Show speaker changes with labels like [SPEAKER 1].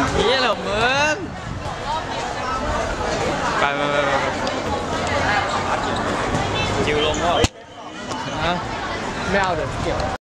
[SPEAKER 1] ำเพี้ยเหรอมึงไปไปไปไป
[SPEAKER 2] จิวลงก็
[SPEAKER 3] ไม่เอาเดี๋ยวเก็บ